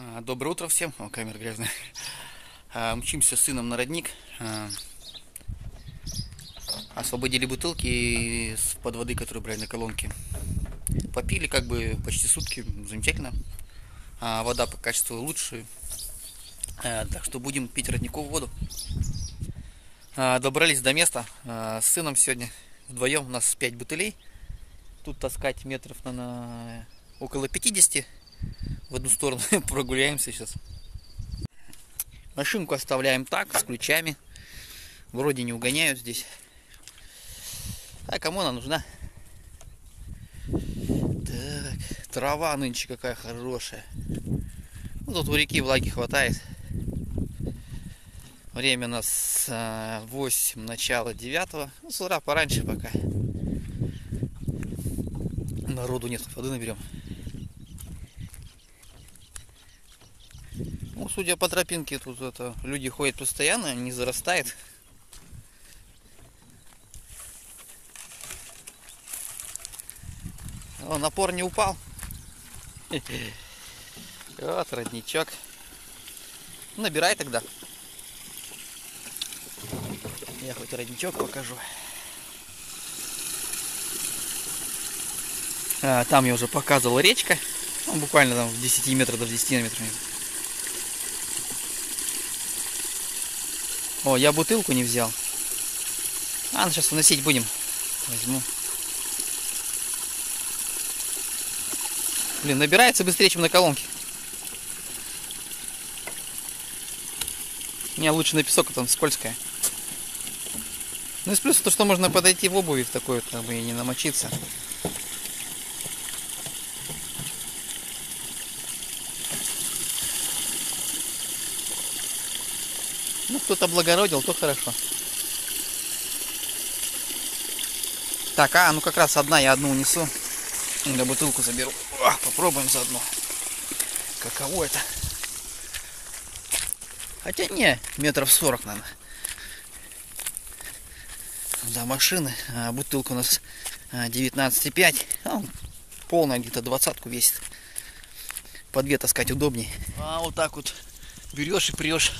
А, Доброе утро всем. О, камера грязная. А, Мчимся с сыном на родник. А, Освободили бутылки из-под воды, которые брали на колонке. Попили как бы почти сутки. Замечательно. Вода по качеству лучше. Так что будем пить родниковую воду. Добрались до места. С сыном сегодня вдвоем. У нас 5 бутылей. Тут таскать метров на около 50 в одну сторону прогуляемся сейчас. Машинку оставляем так, с ключами. Вроде не угоняют здесь. А кому она нужна? Так, трава нынче какая хорошая. Ну, тут у реки влаги хватает. Время у нас а, 8, начало 9. Ну, с утра пораньше пока. Народу нет, воды наберем. Ну, судя по тропинке, тут это люди ходят постоянно, не зарастает. О, напор не упал. Вот родничок. Набирай тогда. Я хоть родничок покажу. А, там я уже показывал речка. Ну, буквально там в 10 метрах, даже 10 метров. О, я бутылку не взял. А, ну сейчас выносить будем. Возьму. Блин, набирается быстрее, чем на колонке. Не, лучше на песок, а там скользкая. Ну, из плюсов то, что можно подойти в обуви в такой, как бы и не намочиться. Кто-то облагородил, то хорошо. Так, а, ну как раз одна, я одну унесу. Я бутылку заберу. О, попробуем заодно. Каково это? Хотя не, метров сорок, наверное. До машины. А, бутылка у нас 19,5. А, полная где-то двадцатку весит. По две таскать удобней. А вот так вот берешь и прешь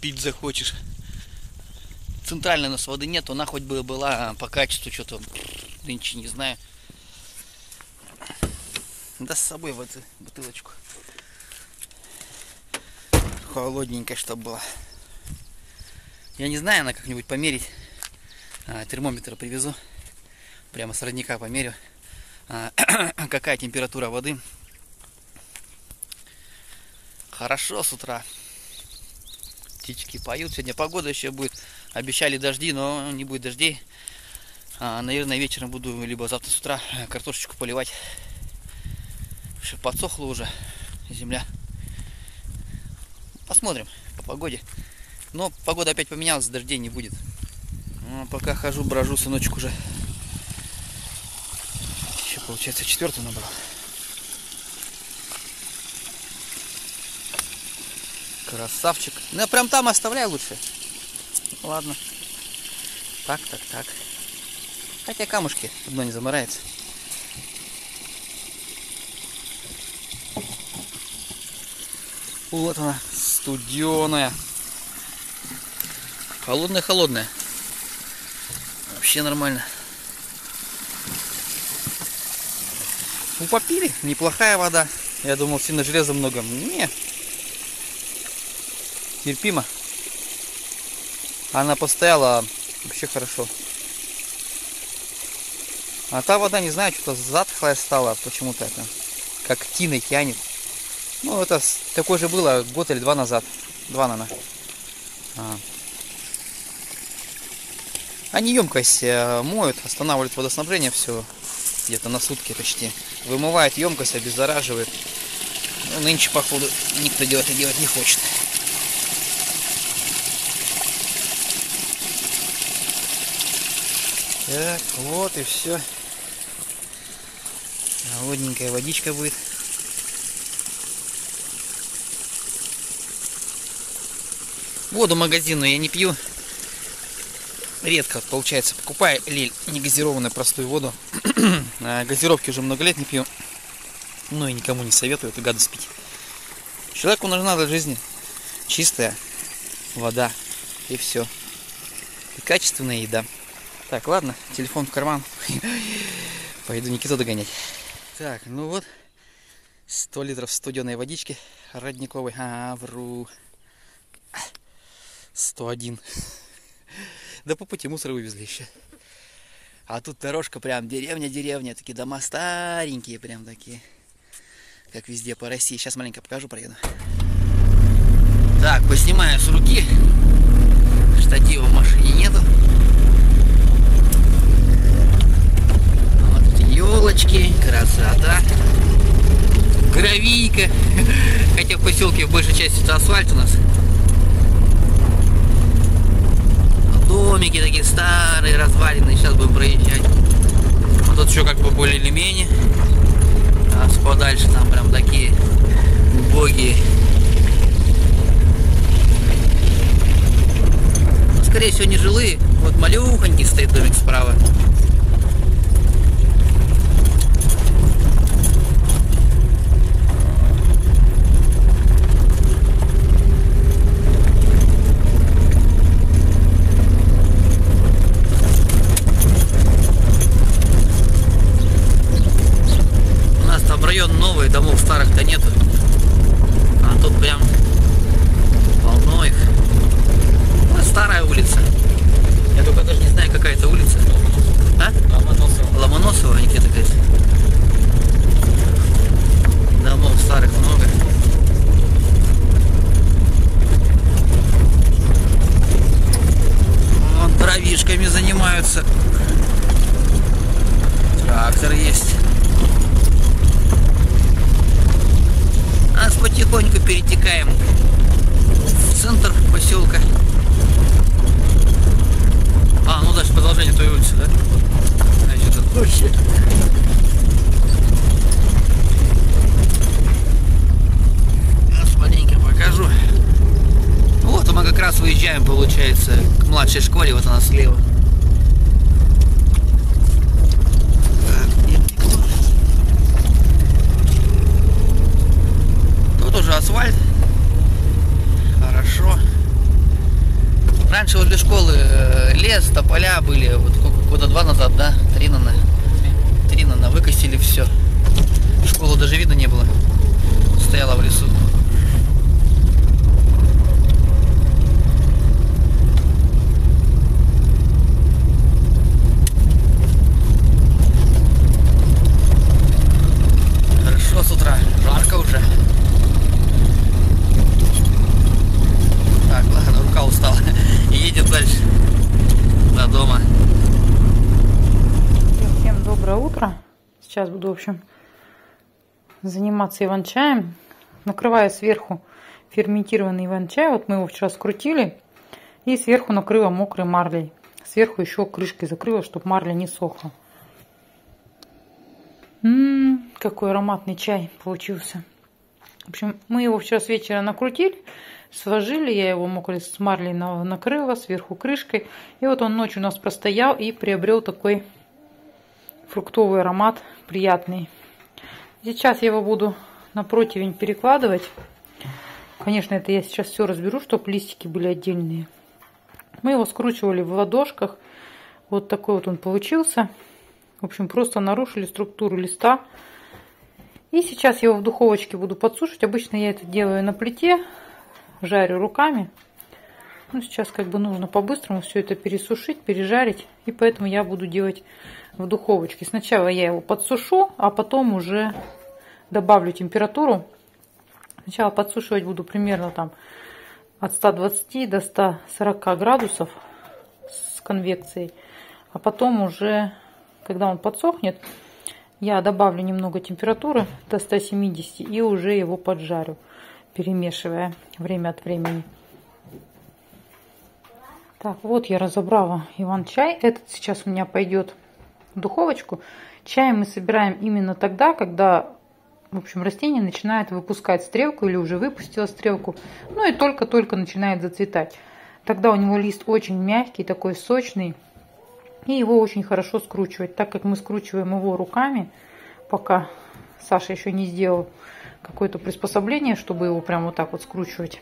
пить захочешь. Центральной у нас воды нет, она хоть бы была по качеству что-то нынче не знаю. Да с собой в эту бутылочку. Холодненькая, чтобы была. Я не знаю, она как-нибудь померить. А, термометр привезу. Прямо с родника померю. А, какая температура воды. Хорошо с утра птички поют. Сегодня погода еще будет. Обещали дожди, но не будет дождей. А, наверное, вечером буду, либо завтра с утра картошечку поливать. Все подсохла уже земля. Посмотрим по погоде. Но погода опять поменялась, дождей не будет. Ну, пока хожу, брожу, сыночек уже. Еще, получается, четвертый набрал. Красавчик. Ну, я прям там оставляю лучше. Ладно. Так, так, так. Хотя камушки одно не замырается. Вот она, студеная. Холодная-холодная. Вообще нормально. Ну, попили. Неплохая вода. Я думал, сильно железа много. Не, терпимо. Она постояла вообще хорошо. А та вода, не знаю, что-то затхлая стала почему-то это. Как тиной тянет. Ну, это такое же было год или два назад. Два, наверное. А. Они емкость э, моют, останавливают водоснабжение все где-то на сутки почти. Вымывает емкость, обеззараживает. Ну, нынче, походу, никто делать это делать не хочет. Так, вот и все. Холодненькая водичка будет. Воду магазинную я не пью. Редко, получается, покупаю лель негазированную простую воду. а газировки уже много лет не пью. Ну и никому не советую эту гадость пить. Человеку нужна для жизни чистая вода и все. И качественная еда. Так, ладно, телефон в карман. Пойду Никиту догонять. Так, ну вот, 100 литров студеной водички родниковой. А, вру. 101. Да по пути мусор вывезли еще. А тут дорожка прям деревня-деревня. Такие дома старенькие прям такие. Как везде по России. Сейчас маленько покажу, проеду. Так, поснимаю с руки. Штатива в машине нету. Елочки, красота. Гравийка. Хотя в поселке в большей части это асфальт у нас. Домики такие старые, развалины. Сейчас будем проезжать. Вот тут еще как бы более или менее. А подальше там прям такие убогие. Но, скорее всего, не жилые. Вот малюхонький стоит домик справа. Школе, вот она слева. Тут уже асфальт. Хорошо. Раньше возле школы э, лес, тополя были, вот года два назад, да? Три, наверное. Три, наверное, выкосили все. Школу даже видно не было. Стояла в лесу. Сейчас буду, в общем, заниматься иван-чаем. Накрываю сверху ферментированный иван-чай. Вот мы его вчера скрутили. И сверху накрыла мокрой марлей. Сверху еще крышкой закрыла, чтобы марля не сохла. Ммм, какой ароматный чай получился. В общем, мы его вчера с вечера накрутили, сложили, я его мокрой с марлей накрыла, сверху крышкой. И вот он ночью у нас простоял и приобрел такой фруктовый аромат приятный. Сейчас я его буду на противень перекладывать. Конечно, это я сейчас все разберу, чтобы листики были отдельные. Мы его скручивали в ладошках. Вот такой вот он получился. В общем, просто нарушили структуру листа. И сейчас его в духовочке буду подсушить. Обычно я это делаю на плите, жарю руками. Ну, сейчас как бы нужно по-быстрому все это пересушить, пережарить. И поэтому я буду делать в духовочке. Сначала я его подсушу, а потом уже добавлю температуру. Сначала подсушивать буду примерно там от 120 до 140 градусов с конвекцией. А потом уже, когда он подсохнет, я добавлю немного температуры до 170 и уже его поджарю, перемешивая время от времени. Так, вот я разобрала иван-чай. Этот сейчас у меня пойдет в духовочку. Чай мы собираем именно тогда, когда в общем, растение начинает выпускать стрелку или уже выпустила стрелку, ну и только-только начинает зацветать. Тогда у него лист очень мягкий, такой сочный, и его очень хорошо скручивать. Так как мы скручиваем его руками, пока Саша еще не сделал какое-то приспособление, чтобы его прям вот так вот скручивать,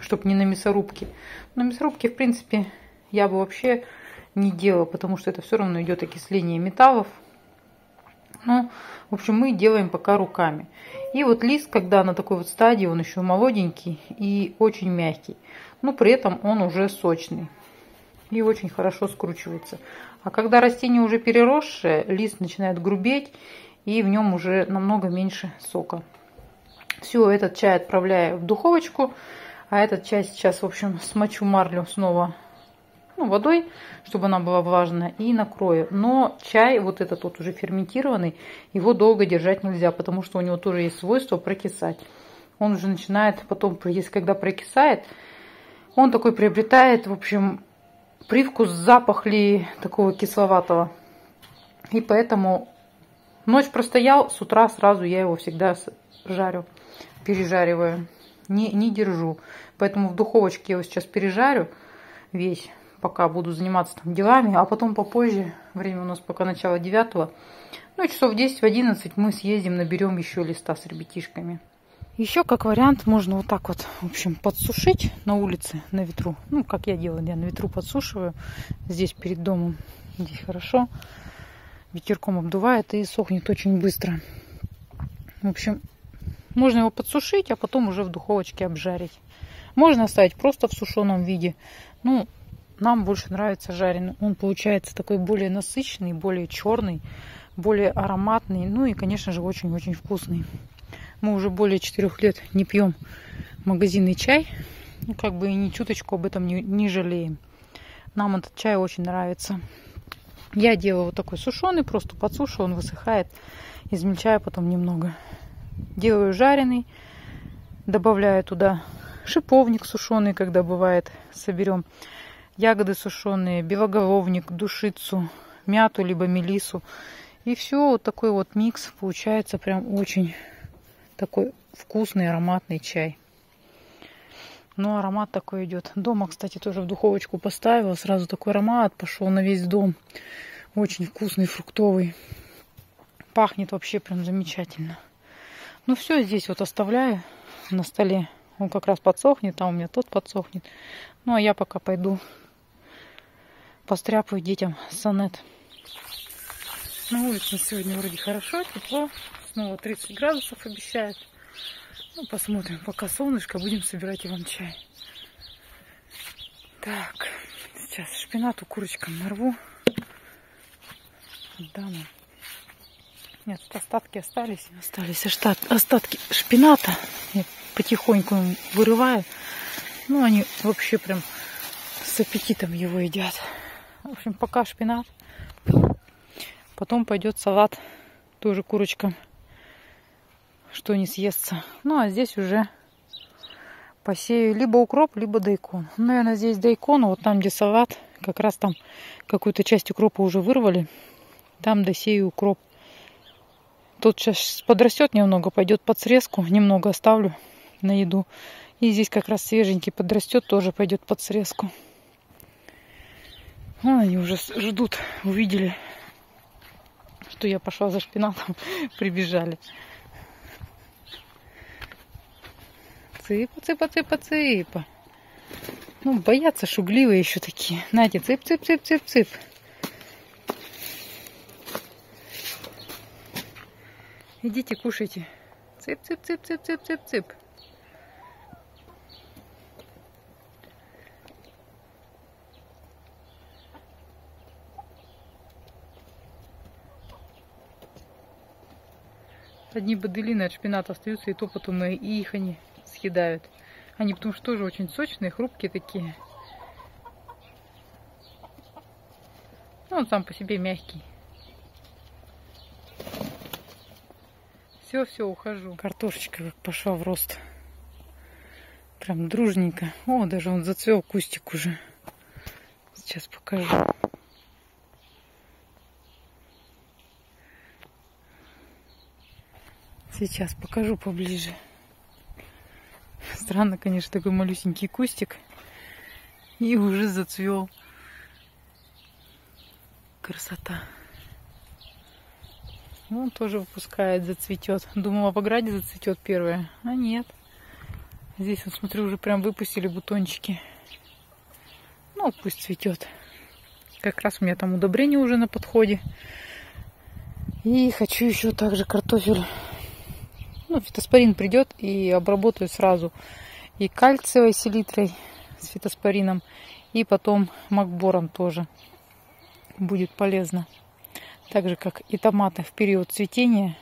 чтобы не на мясорубке. На мясорубке, в принципе, я бы вообще не делала, потому что это все равно идет окисление металлов. Ну, в общем, мы делаем пока руками. И вот лист, когда на такой вот стадии, он еще молоденький и очень мягкий. Но при этом он уже сочный и очень хорошо скручивается. А когда растение уже переросшее, лист начинает грубеть и в нем уже намного меньше сока. Все, этот чай отправляю в духовочку, а этот чай сейчас, в общем, смочу марлю снова ну, водой, чтобы она была влажная, и накрою. Но чай, вот этот вот уже ферментированный, его долго держать нельзя, потому что у него тоже есть свойство прокисать. Он уже начинает потом, если когда прокисает, он такой приобретает, в общем, привкус, запах ли такого кисловатого. И поэтому ночь простоял, с утра сразу я его всегда жарю, пережариваю. Не, не держу. Поэтому в духовочке я его сейчас пережарю весь, пока буду заниматься там делами, а потом попозже, время у нас пока начало девятого, ну и часов 10-11 мы съездим, наберем еще листа с ребятишками. Еще как вариант можно вот так вот, в общем, подсушить на улице, на ветру. Ну, как я делаю, я на ветру подсушиваю. Здесь перед домом, здесь хорошо. Ветерком обдувает и сохнет очень быстро. В общем, можно его подсушить, а потом уже в духовочке обжарить. Можно оставить просто в сушеном виде. Ну, нам больше нравится жареный. Он получается такой более насыщенный, более черный, более ароматный. Ну и, конечно же, очень-очень вкусный. Мы уже более четырех лет не пьем магазинный чай. Ну, как бы и ни чуточку об этом не, не жалеем. Нам этот чай очень нравится. Я делаю вот такой сушеный, просто подсушу, он высыхает. Измельчаю потом немного. Делаю жареный. Добавляю туда шиповник сушеный, когда бывает, соберем. Ягоды сушеные, белоголовник, душицу, мяту, либо мелису. И все, вот такой вот микс получается прям очень такой вкусный ароматный чай. Ну, аромат такой идет. Дома, кстати, тоже в духовочку поставила. Сразу такой аромат пошел на весь дом. Очень вкусный, фруктовый. Пахнет вообще прям замечательно. Ну все, здесь вот оставляю на столе. Он как раз подсохнет, а у меня тот подсохнет. Ну, а я пока пойду постряпаю детям сонет. На улице сегодня вроде хорошо, тепло. Снова 30 градусов обещают. Ну, посмотрим. Пока солнышко, будем собирать иван-чай. Так, сейчас шпинату курочкам нарву. Да, Нет, тут остатки остались. Остались остатки шпината. Я потихоньку вырываю. Ну, они вообще прям с аппетитом его едят. В общем, пока шпинат. Потом пойдет салат тоже курочкам что не съестся. Ну, а здесь уже посею либо укроп, либо дайкон. Ну, наверное, здесь дайкон, а вот там, где салат, как раз там какую-то часть укропа уже вырвали. Там досею укроп. Тут сейчас подрастет немного, пойдет под срезку. Немного оставлю на еду. И здесь как раз свеженький подрастет, тоже пойдет под срезку. Вон они уже ждут, увидели, что я пошла за шпинатом, прибежали. Цыпа, цыпа, цыпа, цыпа. Ну, боятся шугливые еще такие. Знаете, цып, Идите, кушайте. Цып, цып, цып, цып, цып, цып, цып. Одни боделины от шпината остаются, и то потом и их они съедают. Они потому что тоже очень сочные, хрупкие такие. Ну, он сам по себе мягкий. Все, все, ухожу. Картошечка как пошла в рост. Прям дружненько. О, даже он зацвел кустик уже. Сейчас покажу. Сейчас покажу поближе. Странно, конечно, такой малюсенький кустик. И уже зацвел. Красота. Он тоже выпускает, зацветет. Думала, в ограде зацветет первое, а нет. Здесь, вот смотрю, уже прям выпустили бутончики. Ну, пусть цветет. Как раз у меня там удобрение уже на подходе. И хочу еще также картофель. Ну, фитоспорин придет и обработаю сразу и кальциевой селитрой с фитоспорином, и потом макбором тоже будет полезно. Так же, как и томаты в период цветения.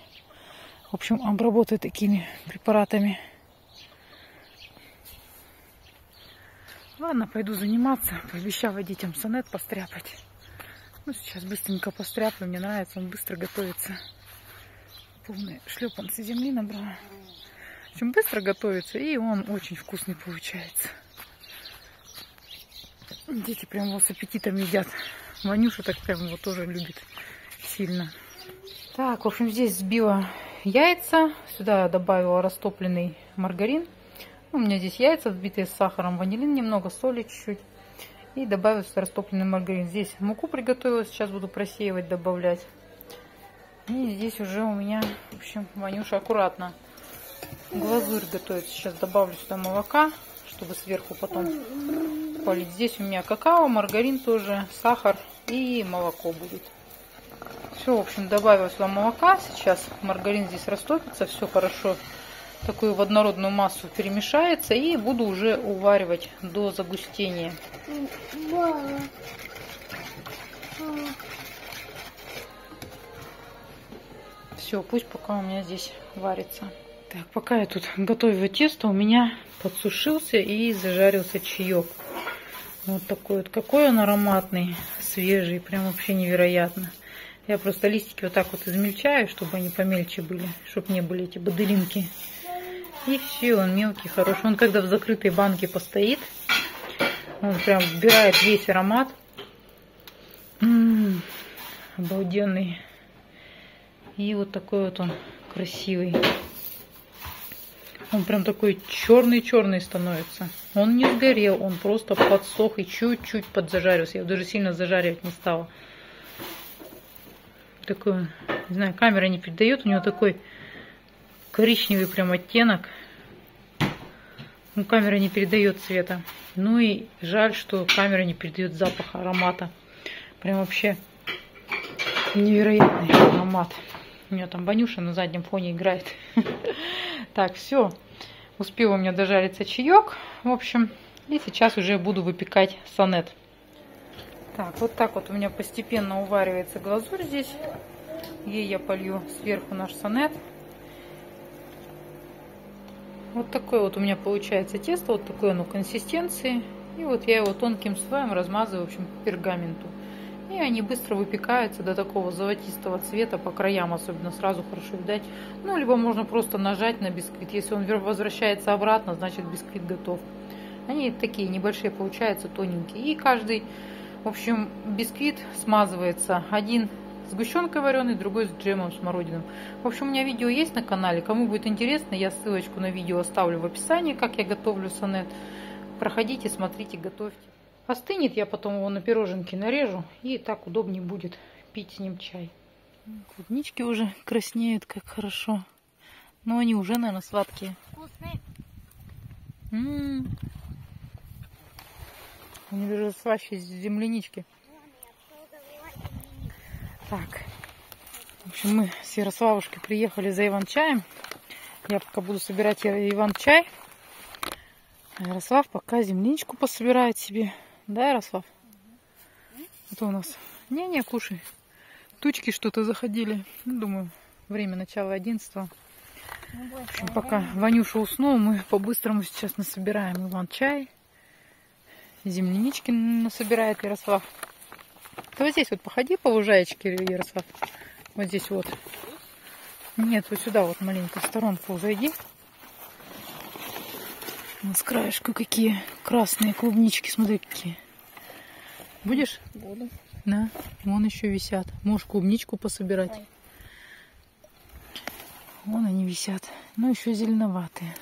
В общем, обработаю такими препаратами. Ладно, пойду заниматься. Пообещала детям сонет постряпать. Ну, сейчас быстренько постряпаю. Мне нравится, он быстро готовится. Полные шлепанцы земли набрала. В общем, быстро готовится, и он очень вкусный получается. Дети прям его с аппетитом едят. Ванюша так прям его тоже любит сильно. Так, в общем, здесь взбила яйца. Сюда добавила растопленный маргарин. У меня здесь яйца взбитые с сахаром, ванилин немного, соли чуть-чуть. И добавил сюда растопленный маргарин. Здесь муку приготовила, сейчас буду просеивать, добавлять. И здесь уже у меня, в общем, Ванюша аккуратно глазурь готовит. Сейчас добавлю сюда молока, чтобы сверху потом полить. Здесь у меня какао, маргарин тоже, сахар и молоко будет. Все, в общем, добавила сюда молока. Сейчас маргарин здесь растопится, все хорошо такую в однородную массу перемешается и буду уже уваривать до загустения. Все, пусть пока у меня здесь варится. Так, пока я тут готовила тесто, у меня подсушился и зажарился чаек. Вот такой вот. Какой он ароматный, свежий, прям вообще невероятно. Я просто листики вот так вот измельчаю, чтобы они помельче были, чтобы не были эти бодылинки. И все, он мелкий, хороший. Он когда в закрытой банке постоит, он прям вбирает весь аромат. М -м -м, обалденный. И вот такой вот он красивый. Он прям такой черный-черный становится. Он не сгорел, он просто подсох и чуть-чуть подзажарился. Я даже сильно зажаривать не стала. Такой, не знаю, камера не передает, у него такой коричневый прям оттенок. Ну, камера не передает цвета. Ну и жаль, что камера не передает запаха, аромата. Прям вообще невероятный аромат. У меня там Банюша на заднем фоне играет. Так, все. Успел у меня дожариться чаек. В общем, и сейчас уже буду выпекать сонет. Так, вот так вот у меня постепенно уваривается глазурь здесь. Ей я полью сверху наш сонет. Вот такое вот у меня получается тесто, вот такой оно консистенции. И вот я его тонким слоем размазываю, в общем, по пергаменту. И они быстро выпекаются до такого золотистого цвета, по краям особенно сразу хорошо видать. Ну, либо можно просто нажать на бисквит. Если он возвращается обратно, значит бисквит готов. Они такие небольшие получаются, тоненькие. И каждый, в общем, бисквит смазывается. Один сгущенкой вареный, другой с джемом смородиным. В общем, у меня видео есть на канале. Кому будет интересно, я ссылочку на видео оставлю в описании, как я готовлю сонет. Проходите, смотрите, готовьте. Остынет, я потом его на пироженки нарежу, и так удобнее будет пить с ним чай. Клубнички уже краснеют, как хорошо. Но они уже, наверное, сладкие. Вкусные. М-м-м. Они даже слаще землянички. Так. В общем, мы с Ярославушкой приехали за Иван-чаем. Я пока буду собирать Иван-чай. А Ярослав пока земляничку пособирает себе. Да, Ярослав? Это у нас. Не-не, кушай. Тучки что-то заходили. Ну, думаю, время начала 11 В общем, пока Ванюша уснул, мы по-быстрому сейчас насобираем Иван чай. Землянички насобирает Ярослав. Ты вот здесь вот походи по лужаечке, Ярослав. Вот здесь вот. Нет, вот сюда вот маленько в сторонку зайди. с краешку какие красные клубнички, смотри какие. Будешь? Буду. Да, вон еще висят. Можешь клубничку пособирать. Дай. Вон они висят. Ну, еще зеленоватые.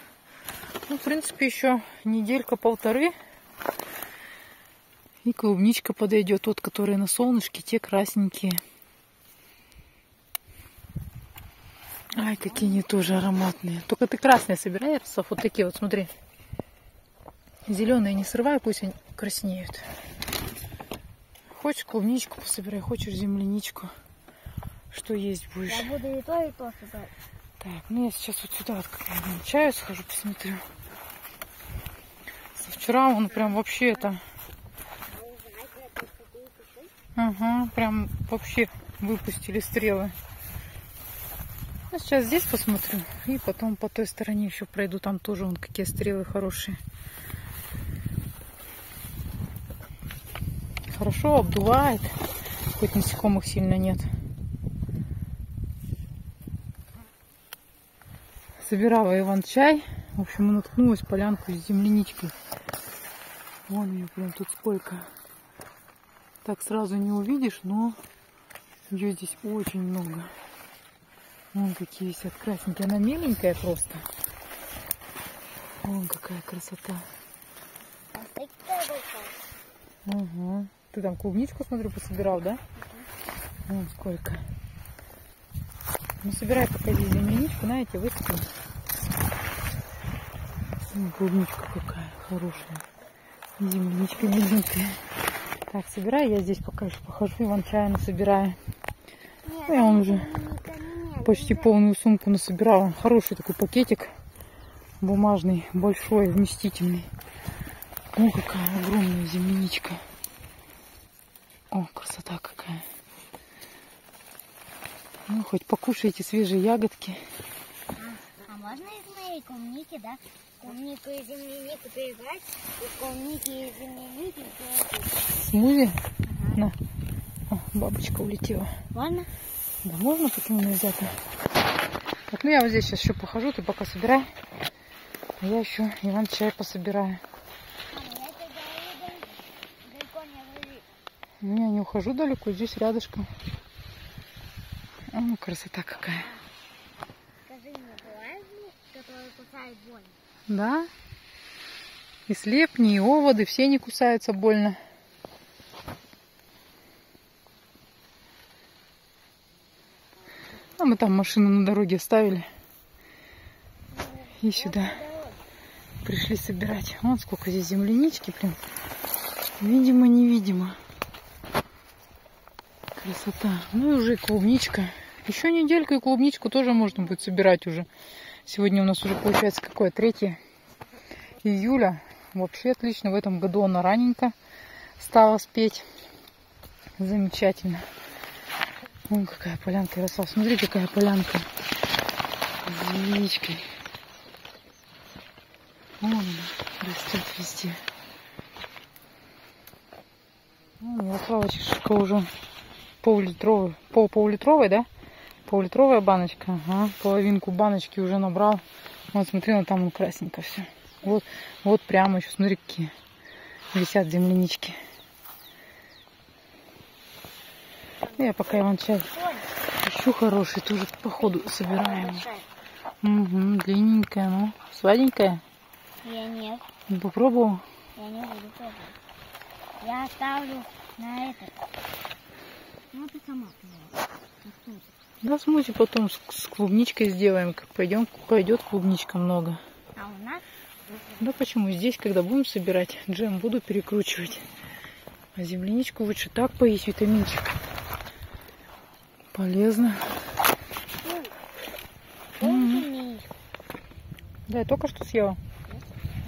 Ну, в принципе, еще неделька-полторы. И клубничка подойдет. Тот, который на солнышке, те красненькие. Ай, какие они тоже ароматные. Только ты красные собирай, Ярослав, вот такие вот, смотри. Зеленые не срывай, пусть они краснеют. Хочешь клубничку пособирай, хочешь земляничку. Что есть будешь. Я буду и то, и то собирать. Так, ну я сейчас вот сюда вот чаю схожу, посмотрю. Со вчера он прям вообще это... Ага, прям вообще выпустили стрелы. Ну, сейчас здесь посмотрю. И потом по той стороне еще пройду. Там тоже вон какие стрелы хорошие. Хорошо обдувает. Хоть насекомых сильно нет. Собирала Иван-чай. В общем, наткнулась полянку с земляничкой. Вон ее прям тут сколько. Так сразу не увидишь, но ее здесь очень много. Вон какие висят красненькие. Она миленькая просто. Вон какая красота. Угу. Ты там клубничку, смотрю, пособирал, да? Вон сколько. Ну, собирай пока здесь земляничку, на эти высыпем. Клубничка какая хорошая. Земляничка миленькая. Так, собирай, я здесь пока еще похожу, Иван чая насобираю. Нет, Ну, я вам уже почти полную сумку насобирала. Хороший такой пакетик бумажный, большой, вместительный. О, какая огромная земляничка. О, красота какая. Ну, хоть покушайте свежие ягодки. А можно из моей клубники, да? Клубнику и землянику перебрать, и клубники и земляники перебрать. Смузи. На. О, бабочка улетела. Можно? Да можно, почему нельзя то Так, ну я вот здесь сейчас еще похожу, ты пока собирай. А я еще Иван чай пособираю. Еду далеко не. Не, не ухожу далеко, здесь рядышком. О, красота какая. Скажи мне, бывает звук, который кусает больно? Да. И слепни, и оводы, все не кусаются больно. А мы там машину на дороге оставили. И сюда пришли собирать. Вон сколько здесь землянички прям. Видимо-невидимо. Красота. Ну и уже клубничка. Еще неделька и клубничку тоже можно будет собирать уже. Сегодня у нас уже получается какое? 3 июля. Вообще отлично. В этом году она раненько стала спеть. Замечательно. Вон какая полянка, Ярослав. Смотри, какая полянка. С земляничкой. Вон она растет везде. Вон Ярославович шишка уже пол-литровой, да? Пол-литровая баночка. Ага. Половинку баночки уже набрал. Вот смотри, ну там он красненько все. Вот, вот прямо еще, смотри, какие висят землянички. Я пока Иван чай ищу хороший, тоже походу собираем. Угу, длинненькая, ну, сладенькая. Я нет, Не попробовал? я не буду пробовать. Я оставлю на этот. Ну, ты сама понимаешь. Ну? Да, смузи потом с, клубничкой сделаем. Как пойдем, пойдет клубничка много. А у нас Да почему? Здесь, когда будем собирать, джем буду перекручивать. А земляничку лучше так поесть, витаминчик. Полезно. Да, я только что съела.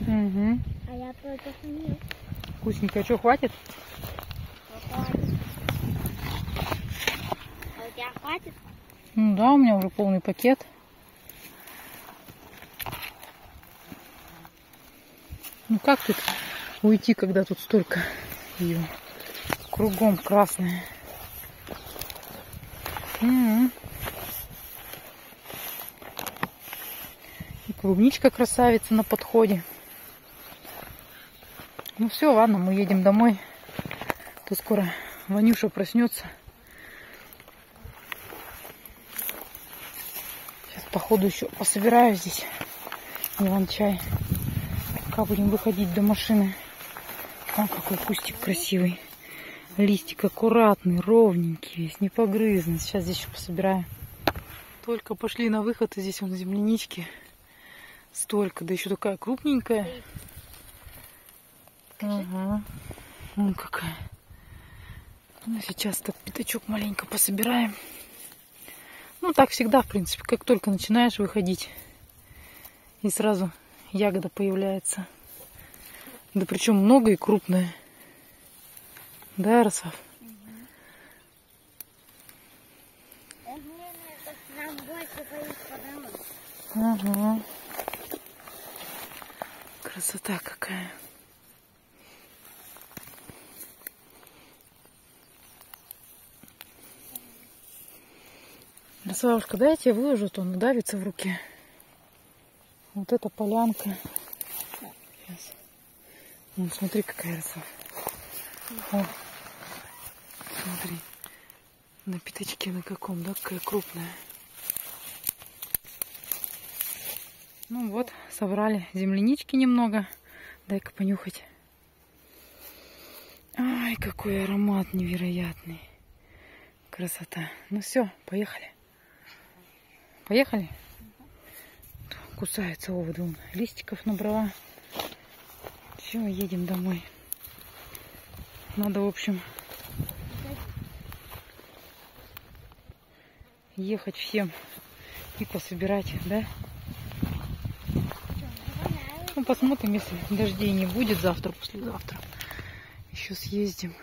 Угу. А я только сумею. Вкусненько. Что, хватит? А у тебя хватит? Ну да, у меня уже полный пакет. Ну как тут уйти, когда тут столько ее кругом красное. М. И клубничка красавица на подходе. Ну все, ладно, мы едем домой. То скоро Ванюша проснется. Походу еще пособираю здесь Иван-чай. Пока будем выходить до машины. О, какой кустик красивый. Листик аккуратный, ровненький весь, не погрызный. Сейчас здесь еще пособираю. Только пошли на выход, и здесь вон землянички. Столько, да еще такая крупненькая. Ага. Вон какая. Ну, сейчас так пятачок маленько пособираем. Ну, так всегда, в принципе, как только начинаешь выходить, и сразу ягода появляется. Да причем много и крупная. Да, Ярослав? Ага. Красота какая. Ярославушка, дай я выложу, то он давится в руке. Вот эта полянка. Сейчас. Смотри, какая Ярослав. О, смотри. На пятачке на каком, да, какая крупная. Ну вот, собрали землянички немного. Дай-ка понюхать. Ай, какой аромат невероятный. Красота. Ну все, поехали. Поехали? Кусается оводы. вон, Листиков набрала. Все, едем домой. Надо, в общем, ехать всем и пособирать, да? Ну, посмотрим, если дождей не будет завтра, послезавтра. Еще съездим.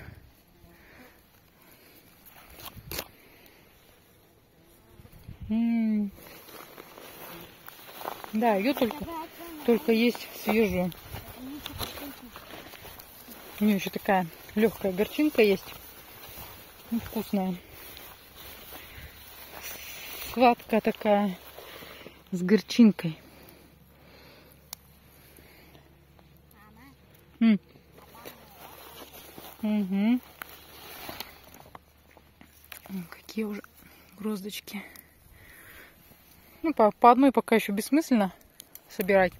Да, ее только, только есть свежую. У нее еще такая легкая горчинка есть. Ну, вкусная. Сладкая такая. С горчинкой. М. Ой, Какие уже гроздочки. Ну, по, по одной пока еще бессмысленно собирать.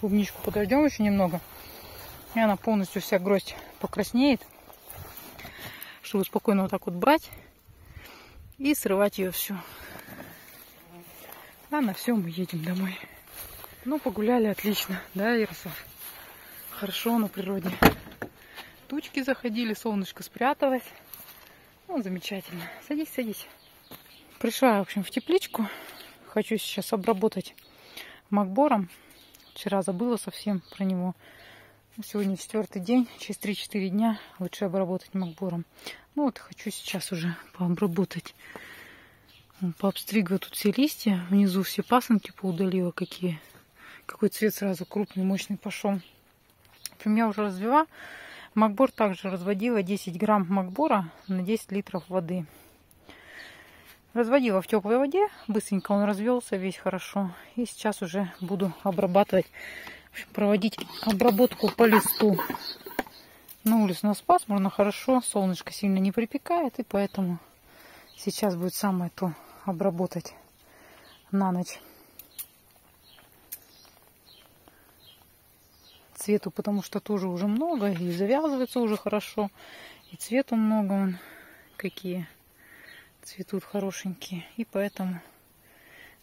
Клубничку подождем еще немного. И она полностью вся гроздь покраснеет. Чтобы спокойно вот так вот брать и срывать ее всю. А на все мы едем домой. Ну, погуляли отлично, да, Ярослав? Хорошо на природе. Тучки заходили, солнышко спряталось. Ну, замечательно. Садись, садись. Пришла, в общем, в тепличку. Хочу сейчас обработать макбором. Вчера забыла совсем про него. Сегодня четвертый день. Через 3-4 дня лучше обработать макбором. Ну вот, хочу сейчас уже пообработать. Пообстригла тут все листья. Внизу все пасынки поудалила какие. Какой цвет сразу крупный, мощный пошел. В общем, я уже развела. Макбор также разводила 10 грамм макбора на 10 литров воды. Разводила в теплой воде, быстренько он развелся весь хорошо. И сейчас уже буду обрабатывать, общем, проводить обработку по листу. На улице у нас пасмурно, хорошо, солнышко сильно не припекает, и поэтому сейчас будет самое то обработать на ночь. Цвету, потому что тоже уже много, и завязывается уже хорошо, и цвету много, вон какие цветут хорошенькие. И поэтому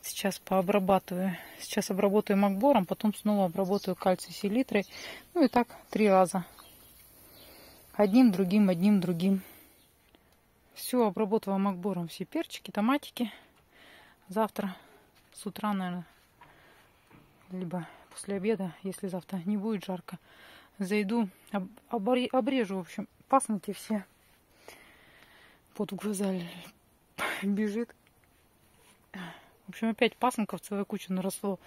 сейчас пообрабатываю. Сейчас обработаю макбором, потом снова обработаю кальций селитрой. Ну и так три раза. Одним, другим, одним, другим. Все, обработала макбором все перчики, томатики. Завтра с утра, наверное, либо после обеда, если завтра не будет жарко, зайду, об- обре- обрежу, в общем, пасынки все. Под глаза бежит. В общем, опять пасынков целая куча наросло.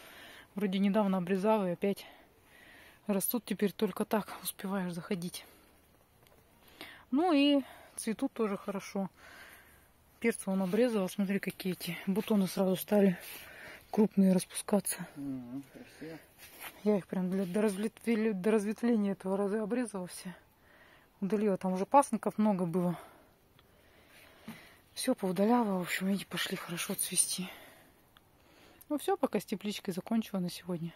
Вроде недавно обрезала и опять растут теперь только так, успеваешь заходить. Ну и цветут тоже хорошо. Перца он обрезал, смотри, какие эти бутоны сразу стали крупные распускаться. красиво. Я их прям для, до разветвления этого раза обрезала все. Удалила. Там уже пасынков много было. Все поудаляла. В общем, эти пошли хорошо цвести. Ну все, пока с тепличкой закончила на сегодня.